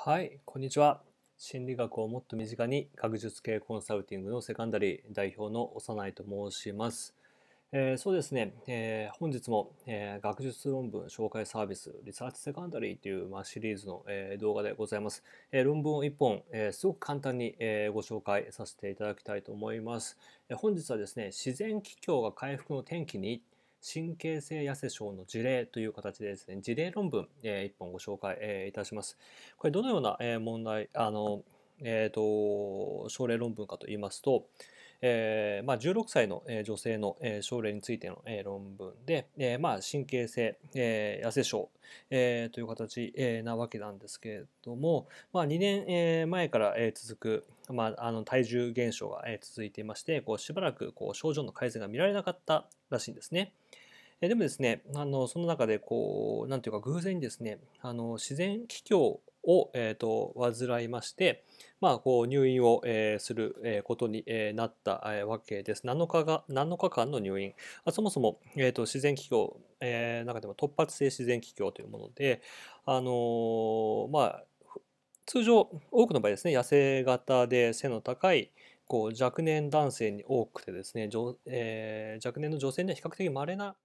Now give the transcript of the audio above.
はい、こんにちは。心理学をもっと身近に学術系コンサルティングのセカンダリー代表の幼いと申します。えー、そうですね、えー、本日も、えー、学術論文紹介サービスリサーチセカンダリーという、まあ、シリーズの、え動画でございます。え論文を1本、えすごく簡単に、えご紹介させていただきたいと思います。え本日はですね、自然気境が回復の転機に神経性痩せ症の事例という形でですね、事例論文、え、1本ご紹介、え、いたします。これどのような、え、問題、あの、え、ー、と、症例論文かと言いますと、えーまあ、16歳の女性の症例についての論文で、えーまあ、神経性、えー、痩せ症、えー、という形、えー、なわけなんですけれども、まあ、2年、前から、続く、まあ、あの体重減少が、続いていましてこうしばらくこう症状の改善が見られなかったらしいんですね。でもですね、あのその中でこう、なんていうか偶然にですね、あの自然気境を、えーと、患いまして、まあ、こう入院を、えー、する、ことに、なった、わけです。7日が7日間の入院。あそもそも、えーと、自然気境、えー、中でも突発性自然気境というもので、あのー、まあ、通常多くの場合ですね痩せ型で背の高いこう若年男性に多くてですね、えー、若年の女性には比較的稀な